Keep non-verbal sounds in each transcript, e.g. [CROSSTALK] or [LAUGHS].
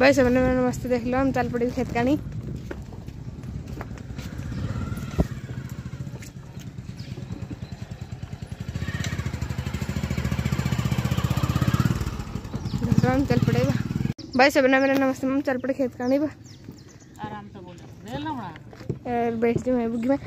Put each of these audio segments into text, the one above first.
भाई सब मस्त देख लो हम चल पड़ी खेत का हम चल पड़े बा। भाई सबने मेरा नमस्ते हम चल पड़े खेत का नहीं बा। आराम से बोल। बैठ मैं बुगी में।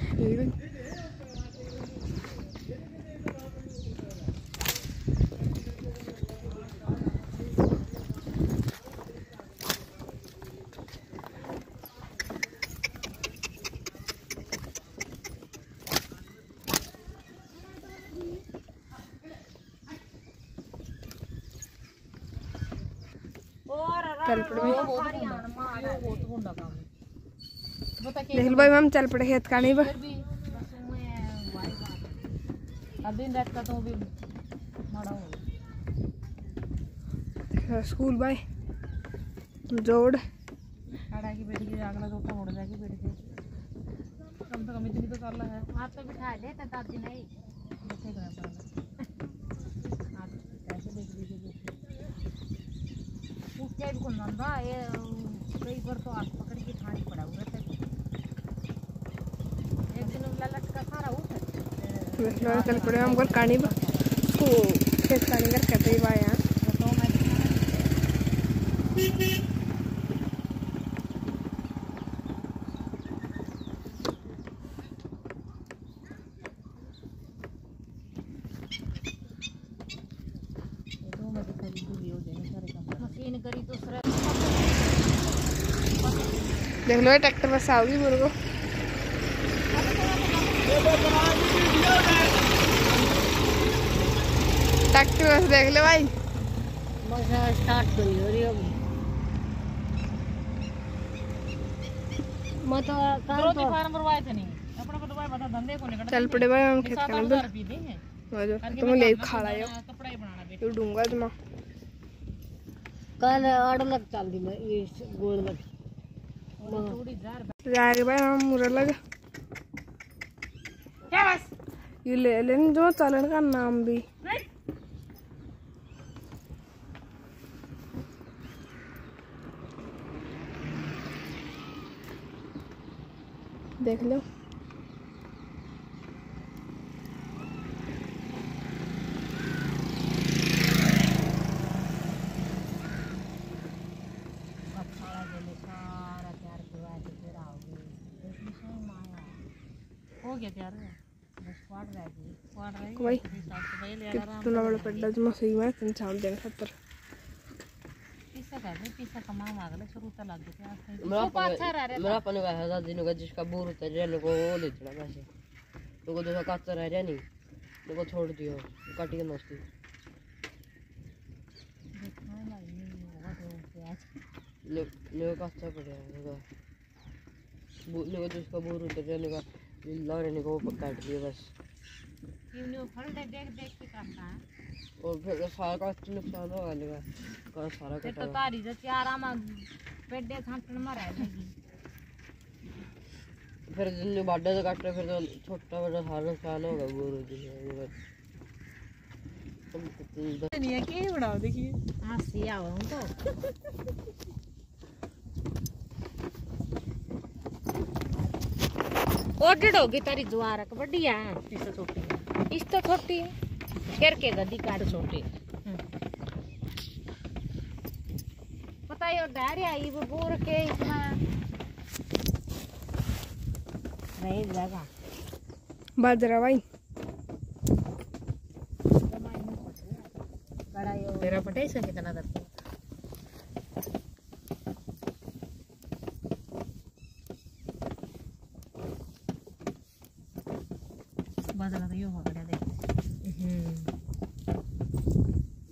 चल पड़े। बता के देख लो भाई हम चल पड़े खेत का नहीं तो भी मारा हो। स्कूल भाई जोड़। की के मोड़ के कम से कम इतनी तो कर है। हाथ पे बिठा दे तो दादी नहीं बैठे करना पड़ेगा हाथ कैसे देख लीजिए भी कौन नंदा ये कई बार तो हाथ पकड़ के ठाणी पड़ा हुआ था एक दिन उला लटका सारा उठ लो चल पड़े हम गोल कहानी बा। ओ खेत कहानी कर कहते ही बा यहाँ तो मैं मशीन करी तो सर देख लो ट्रैक्टर बस आओगी मुर्गो ट्रैक्टर बस देख लो भाई। स्टार्ट हो रही होगी। मैं तो तो फार्म भरवाए थे नहीं। अपने को तो बता धंधे को निकल चल पड़े भाई हम खेत तुम ले खा लायो कपड़ा ही बनाना तू तुम कल अड़लक चल दी मैं ये गोल लग जाएगा भाई हम मुरा लगा क्या बस? ये ले लेन जो चलन का नाम भी। देख लो गेले सारा तैयार करवा के फिर आओगे इसमें से माया हो गया तैयार भाई कितना बड़ा पड्डा तुम सही में तीन देने लग मेरा का हज़ार दिनों का जिसका बोर होता है को वो ले चला वैसे को दूसरा कच्चा रह छोड़ दियो काटी के पड़ा है ने को वो ने को जिसका बोर होता है रहने का ला रहने को वो काट दिया बस। फल देख देख के करता है? और फिर सारा का नुकसान होगा ने का सारा फिर तो तारी जो चारा में पेडे छांटन में रह जाएगी फिर जिन बाडा से काट फिर तो छोटा बड़ा सारा नुकसान होगा बोर हो जाएगा नहीं है के बनाओ देखिए। हँसी आओ तो। [LAUGHS] ओडड़ होगी तारी ज्वार कबड्डी है इस तो छोटी है। इस तो छोटी है। फिर के गदी काट। छोटी पता है दारी आई वो बोर के इसमें नहीं लगा। बाजरा भाई। तेरा पटे से कितना दर्द बादल तो यो पकड़ा दे।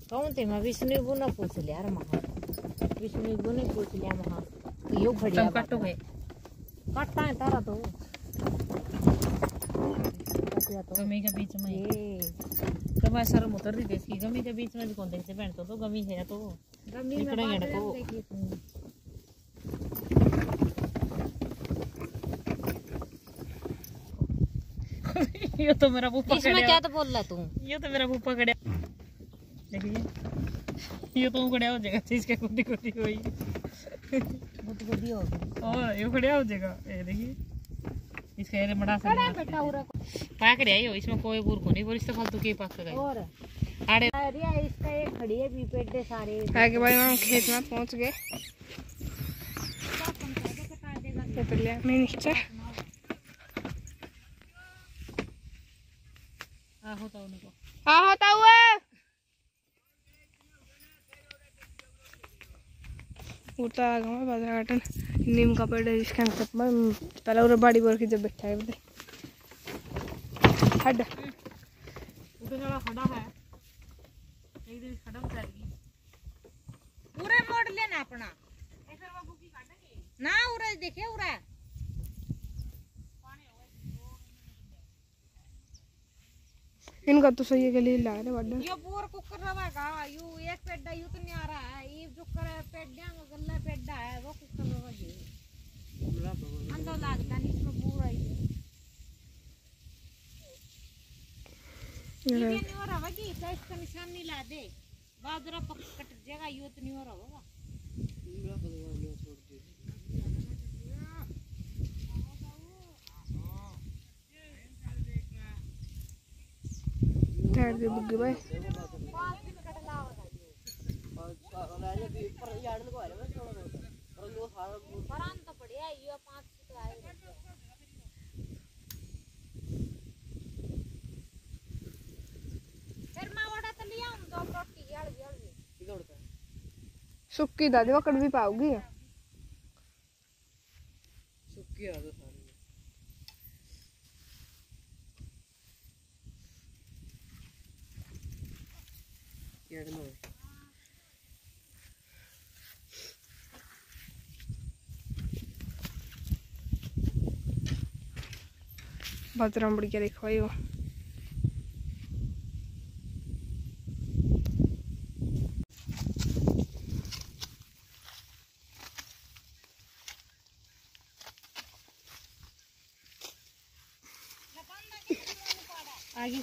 कौन थे मैं विष्णु पूछ लिया यार महा विष्णु को नहीं पूछ लिया महा यो बढ़िया कटो है कटता है तारा तो गमी के बीच में तो मैं सर उतर दी देखी गमी के बीच में भी कौन देखते बहन तो तो गमी है तो गमी में बात को [LAUGHS] ये तो मेरा मुँह पकड़ इसमें क्या तो बोल रहा तू? ये तो मेरा मुँह पकड़े देखिए ये तो मुँह हो जाएगा चीज़ के कुटी कुटी हुई हो और ये खड़िया हो जाएगा। ये देखिए इसका ये बड़ा सा बेटा उरा पाक रही है इसमें कोई बुर को नहीं बोल इससे फालतू के पाक गई और? आड़े अरे इसका एक खड़ी है पेटे सारे। आगे भाई हम खेत में पहुँच गए। लिया नीचे आ होता उनको हाँ होता हुआ उड़ता आ गया मैं बाज़ार घाटन नीम का पेड़ है जिसके अंदर मैं पहले उरे बाड़ी बोर की जब बैठा है बदे हट। उधर जरा खड़ा है। एक दिन खड़ा हो जाएगी। पूरा मोड़ लेना अपना। ना उरा देखे उरा इनका तो सही के लिए ला रहे बड़ा ये बोर कुकर रवेगा यू एक पेड्डा यू तो नहीं आ रहा है ये जो कर पेड्डा का गल्ला पेड्डा है वो कुकर रवेगी अंदर लगता नहीं इसमें बोर आई है। ये नहीं हो रहा कि तो इसका निशान नहीं ला दे। बाजरा पक कट जाएगा यू तो नहीं हो रहा होगा ठहर दे बुग्गे भाई बरान तो बढ़िया ये पाँच फुट आएगा फिर मैं वड़ा तो लिया हूँ दो रोटी हल्दी हल्दी सुक्की दादी पकड़ भी पाओगी। सुक्की बड़ी के देखो यो आगे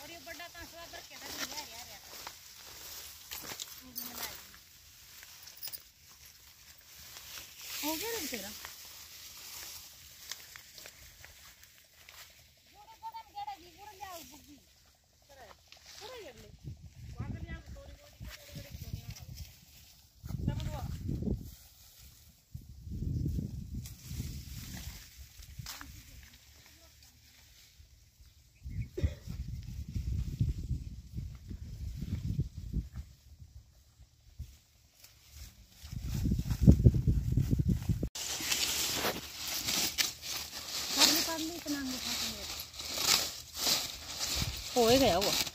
और ये बड़ा कांसवा पर क्या था यार यार यार हो गया रंग तेरा हो गया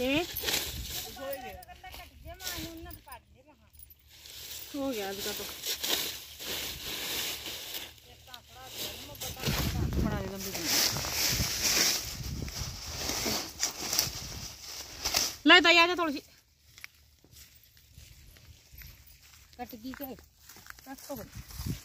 वो हो गया आज तो। ले जा थोड़ी सी। कट क्या तो बड़ी